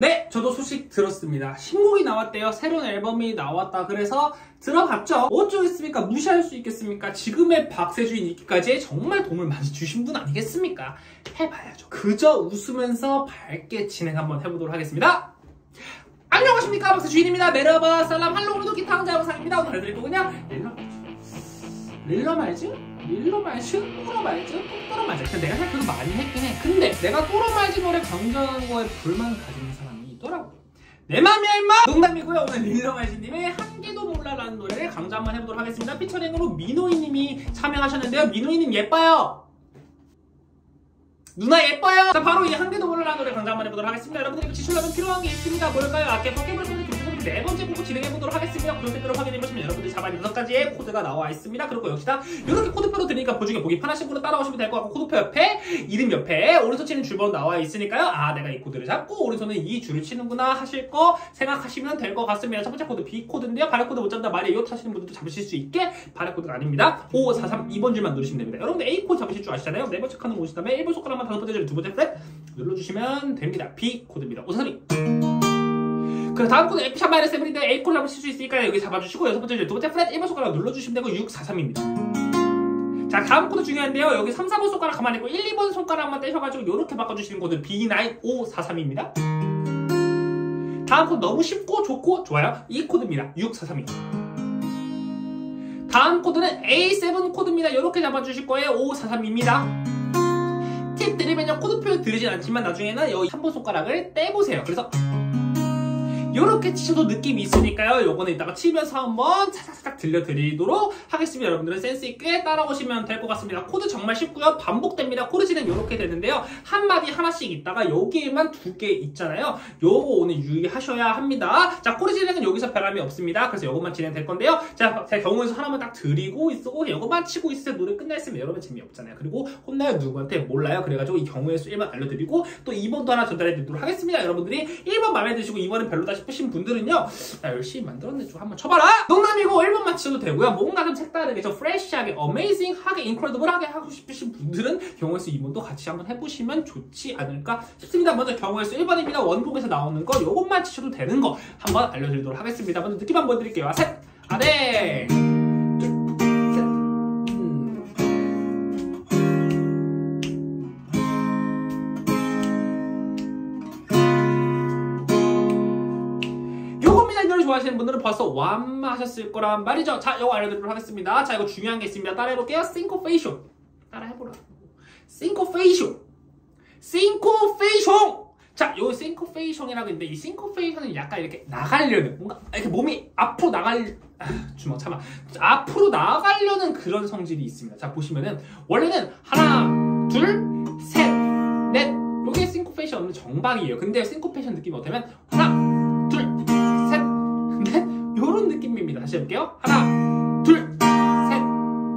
네, 저도 소식 들었습니다. 신곡이 나왔대요. 새로운 앨범이 나왔다. 그래서 들어봤죠. 어쩌겠습니까? 무시할 수 있겠습니까? 지금의 박세주인 있기까지 정말 도움을 많이 주신 분 아니겠습니까? 해봐야죠. 그저 웃으면서 밝게 진행 한번 해보도록 하겠습니다. 안녕하십니까? 박세주인입니다. 메르바 살람 할로 오늘도 기타 강자 영상입니다. 오늘 해드릴 거군요. 릴러 릴러? 릴러 말즈? 뽀로 말즈? 뽀로 말즈. 근데 내가 생각 그거 많이 했긴 해. 근데 내가 뽀로 말즈 노래 강조하는 거에 가지는 사람이 있더라고요. 내 맘이야 임마! 농담이고요. 오늘 릴러 말즈님의 한 개도 몰라라는 노래를 강조 한번 해보도록 하겠습니다. 피처링으로 민호이님이 참여하셨는데요. 민호이님 예뻐요. 누나 예뻐요. 자 바로 이 한 개도 몰라라는 노래 강조 한번 해보도록 하겠습니다. 여러분들이 지출하면 필요한 게 있습니다. 뭘까요? 아까 포켓몬 분들 네 번째 곡을 진행해 보도록 하겠습니다. 구독 댓글을 확인해 보시면 여러분들이 잡아야 여섯 가지의 코드가 나와 있습니다. 그리고 역시나 이렇게 코드표로 드리니까 보중에 보기 편하신 분은 따라오시면 될 것 같고 코드표 옆에 이름 옆에 오른손 치는 줄번 나와 있으니까요. 아 내가 이 코드를 잡고 오른손은 이 줄을 치는구나 하실 거 생각하시면 될 것 같습니다. 첫 번째 코드 B 코드인데요. 바레 코드 못 잡다 말이 이웃 하시는 분들도 잡으실 수 있게 바레 코드가 아닙니다. 5, 4, 3, 2번 줄만 누르시면 됩니다. 여러분들 A 코드 잡으실 줄 아시잖아요. 네 번째 칸을 오신 다음에 1번 손가락만 다섯 번째 줄, 두 번째 프렛 눌러주시면 됩니다. B 코드입니다. 5, 4, 3, 2. 그래서 다음 코드 F샵 마이너스 7인데 A 코드 잡으실 수 있으니까 여기 잡아주시고 여섯 번째 줄, 두 번째 프렛 1번 손가락 눌러주시면 되고 6, 4, 3입니다. 자 다음 코드 중요한데요. 여기 3, 4번 손가락 가만히 있고 1, 2번 손가락만 떼셔가지고 이렇게 바꿔주시는 코드 B9, 5, 4, 3입니다. 다음 코드 너무 쉽고 좋고 좋아요. E 코드입니다. 6, 4, 3이. 다음 코드는 A7 코드입니다. 이렇게 잡아주실 거예요. 5, 4, 3입니다. 팁 드리면요. 코드표 들리진 않지만 나중에는 여기 한 번 손가락을 떼보세요. 그래서 이렇게 치셔도 느낌이 있으니까요. 요거는 이따가 치면서 한번 차삭차삭 들려드리도록 하겠습니다. 여러분들은 센스 있게 따라오시면 될 것 같습니다. 코드 정말 쉽고요. 반복됩니다. 코드 진행 이렇게 되는데요. 한 마디 하나씩 있다가 여기에만 두 개 있잖아요. 요거 오늘 유의하셔야 합니다. 자, 코드 진행은 여기서 변함이 없습니다. 그래서 요것만 진행될 건데요. 자, 제 경우에서 하나만 딱 드리고 있고 요것만 치고 있을 때 노래 끝났으면 여러분 재미없잖아요. 그리고 혼나요 누구한테 몰라요. 그래가지고 이 경우의 수 1번 알려드리고 또 2번도 하나 전달해 드리도록 하겠습니다. 여러분들이 1번 마음에 드시고 2번은 별로다 싶 으신 분들은요 나 열심히 만들었네. 좀 한번 쳐봐라! 농담이고 1번만 치셔도 되고요. 뭔가 좀 색다르게 좀 프레시하게 어메이징하게 인크레더블하게 하고 싶으신 분들은 경우의 수 2번도 같이 한번 해보시면 좋지 않을까 싶습니다. 먼저 경우의 수 1번입니다. 원곡에서 나오는 거 요것만 치셔도 되는 거 한번 알려드리도록 하겠습니다. 먼저 느낌 한번 드릴게요. 셋! 아네 하시는 분들은 벌써 완하셨을 거란 말이죠. 자, 이거 알려드리도록 하겠습니다. 자, 이거 중요한 게 있습니다. 따라 해볼게요. 싱코페이션. 따라 해보라. 싱코페이션. 싱코페이션. 자, 요 싱코페이션이라고 있는데 이 싱코페이션은 약간 이렇게 나가려는 뭔가 이렇게 몸이 앞으로 나갈 아, 주먹 참아 앞으로 나가려는 그런 성질이 있습니다. 자, 보시면은 원래는 하나, 둘, 셋, 넷. 요게 싱코페이션 없는 정박이에요. 근데 싱코페이션 느낌이 어떻냐면 하나, 다. 다시 해볼게요. 하나, 둘, 셋,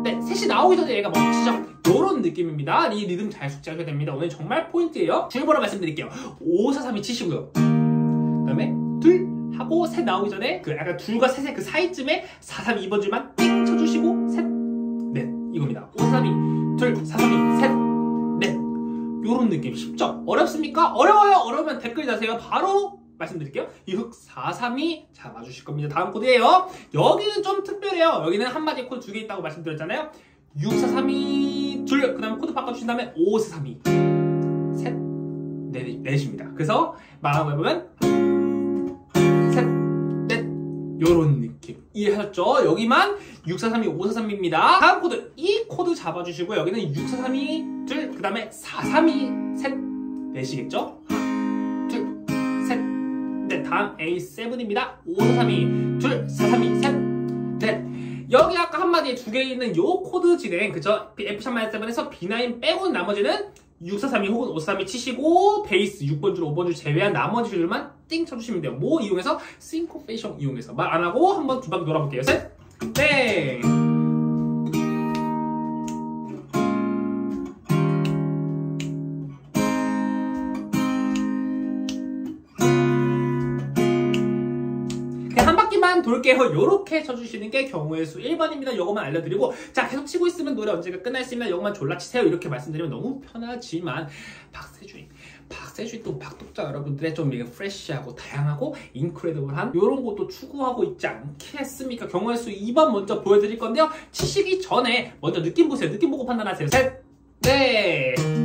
넷. 셋이 나오기 전에 얘가 멈추죠. 이런 느낌입니다. 이 리듬 잘 숙지하셔야 됩니다. 오늘 정말 포인트예요. 주의보라 말씀드릴게요. 5, 4, 3이 치시고요. 그 다음에 둘 하고 셋 나오기 전에 그 약간 둘과 셋의 그 사이쯤에 4, 3, 2번 줄만 띵 쳐주시고 셋, 넷 이겁니다. 5, 4, 3, 2, 둘, 4, 3, 2, 셋, 넷 요런 느낌 쉽죠? 어렵습니까? 어려워요? 어려우면 댓글 다세요. 바로 말씀드릴게요. 이흑432 잡아주실 겁니다. 다음 코드예요. 여기는 좀 특별해요. 여기는 한마디 코드 두 개 있다고 말씀드렸잖아요. 6432 둘, 그 다음에 코드 바꿔주신 다음에 5432 셋, 넷, 넷입니다. 그래서 말하고 해보면 셋, 넷 요런 느낌 이해하셨죠? 여기만 6432, 5432입니다. 다음 코드 E 코드 잡아주시고 여기는 6432 둘, 그 다음에 432 셋, 넷이겠죠? 다음 A7입니다. 5, 4, 3, 2, 둘, 4, 3, 2, 셋, 넷. 여기 아까 한마디에 두 개 있는 요 코드 진행, 그쵸? F-7에서 B9 빼고는 나머지는 6, 4, 3, 2 혹은 5, 3, 2 치시고 베이스 6번 줄, 5번 줄 제외한 나머지 줄만 띵 쳐주시면 돼요. 뭐 이용해서? 싱코페이션 이용해서 말 안 하고 한번 두 바퀴 돌아볼게요. 셋, 땡! 올게요. 요렇게 쳐주시는 게 경우의 수 1번입니다. 요거만 알려드리고 자 계속 치고 있으면 노래 언제가 끝날 수 있나 요거만 졸라 치세요. 이렇게 말씀드리면 너무 편하지만 박세주님 박세주님 또 박독자 여러분들의 좀 이게 프레쉬하고 다양하고 인크레더블한 요런 것도 추구하고 있지 않겠습니까? 경우의 수 2번 먼저 보여드릴 건데요. 치시기 전에 먼저 느낌 보세요. 느낌 보고 판단하세요. 셋! 넷!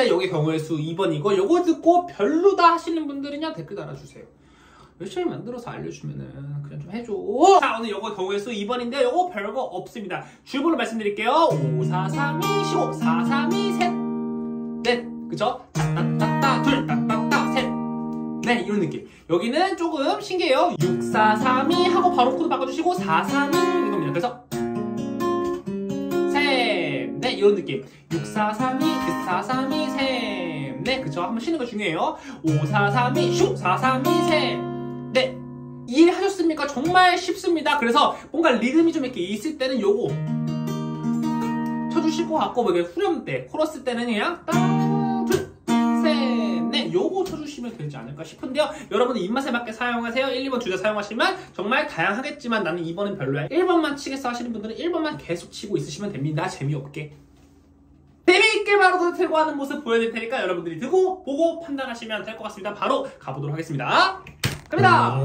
1번이냐 여기 경우의 수 2번이고 요거 듣고 별로다 하시는 분들이냐? 댓글 달아주세요. 열심히 만들어서 알려주면은 그냥 좀 해줘. 자 오늘 요거 경우의 수 2번인데 요거 별거 없습니다. 줄번호 말씀드릴게요. 5 4 3 2 15 4 3 2 3넷. 그쵸? 따따따따 둘 따따따 셋넷 이런 느낌. 여기는 조금 신기해요. 6 4 3 2 하고 바로 코드 바꿔주시고 4 3 2 이겁니다. 그래서 이런 느낌. 6, 4, 3, 2, 4, 3, 2, 셋. 네, 그쵸. 한번 쉬는 거 중요해요. 5, 4, 3, 2, 슉, 4, 3, 2, 셋. 네. 이해하셨습니까? 정말 쉽습니다. 그래서 뭔가 리듬이 좀 이렇게 있을 때는 요거 쳐주실 것 같고, 뭐 이게 후렴 때, 코러스 때는 그냥 땅, 둘, 셋, 넷. 요거 쳐주시면 되지 않을까 싶은데요. 여러분은 입맛에 맞게 사용하세요. 1, 2번 두개 사용하시면 정말 다양하겠지만 나는 2번은 별로야. 1번만 치겠어 하시는 분들은 1번만 계속 치고 있으시면 됩니다. 재미없게. 재미있게 바로 들고 하는 모습 보여드릴 테니까 여러분들이 듣고 보고 판단하시면 될 것 같습니다. 바로 가보도록 하겠습니다. 갑니다.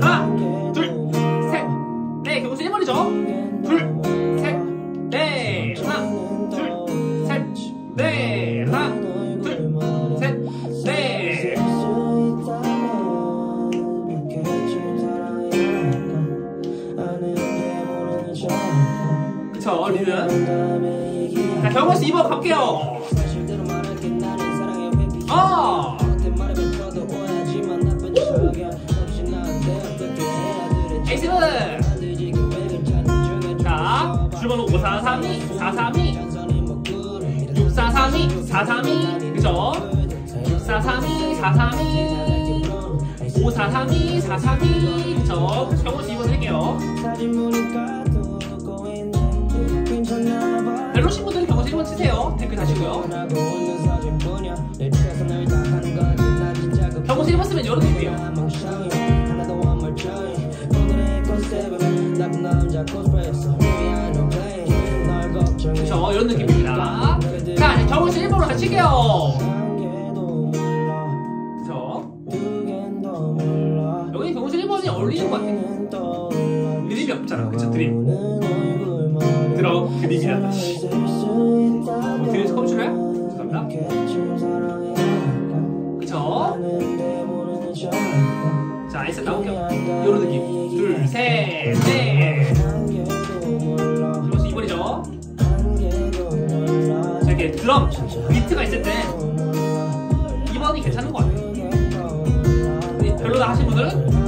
하나, 둘, 셋. 네, 경수 1번이죠. 둘, 셋, 아! 에이스는 자, 주번호 5432, 432, 6432, 432, 그죠? 6432, 432, 5432, 432, 그죠? 경호씨 이번 드릴게요. 별로신 분들은 경호씨 1번 치세요. 댓글 다시고요. 1번 쓰면 열어드릴게요. 그쵸, 이런 느낌입니다. 자, 이제 경호씨 1번으로 가실게요. 그쵸? 여기 경호씨 1번이 어울리는 것 같아. 드림이 없잖아. 그쵸, 드림. 드럼, 드림이란다, 씨. 뭐, 드림 컴퓨터 셋, 넷. 이것이 2번이죠. 자, 이렇게 드럼, 비트가 있을 때 2번이 괜찮은 것 같아요. 근데 별로다 하신 분들은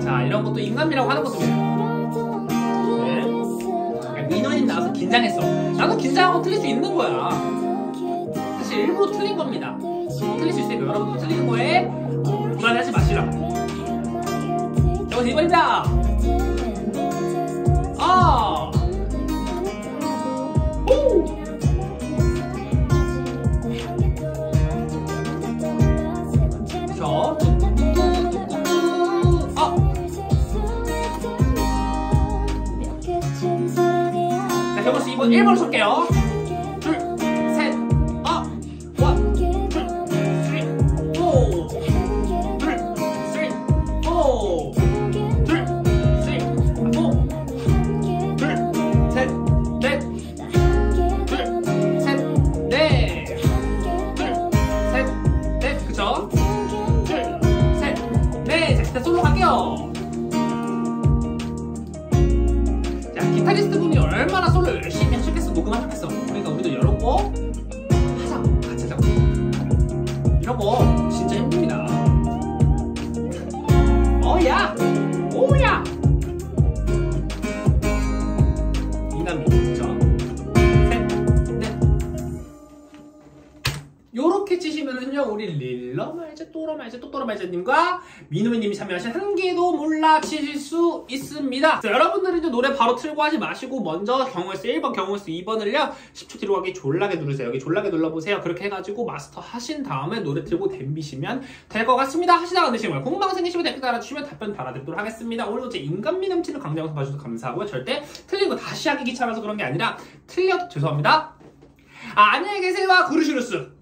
자, 이런 것도 인간미라고 하는 것도 네. 민호님 나와서 긴장했어. 나도 긴장하고 틀릴 수 있는 거야. 사실 일부러 틀린 겁니다. 틀릴 수 있으니까 여러분도 틀리는 거에 불안해하지 마시라. 여기서 이번입니다. 넷, 그쵸? 둘, 셋, 넷. 자, 기타 솔로 갈게요. 자, 기타리스트 분이 얼마나 솔로 열심히 하셨겠어, 녹음하셨겠어. 그러니까 우리도 열었고, 하자, 같이 하자고. 이런 거 진짜 힘듭니다. 어야! 오야! 또또러 말제님과 민우미님이 참여하신 한 개도 몰라 치실 수 있습니다. 자, 여러분들은 이제 노래 바로 틀고 하지 마시고 먼저 경우의 수 1번 경우의 수 2번을요 10초 뒤로 가기 졸라게 누르세요. 여기 졸라게 눌러보세요. 그렇게 해가지고 마스터 하신 다음에 노래 틀고 댐비시면 될 것 같습니다. 하시다가 안 되시면 궁금한 생기시면 댓글 달아주시면 답변 달아드리도록 하겠습니다. 오늘도 제 인간미 넘치는 강좌 봐주셔서 감사하고요. 절대 틀린 거 다시 하기 귀찮아서 그런 게 아니라 틀려도 죄송합니다. 아, 안녕히 계세요. 구르시루스.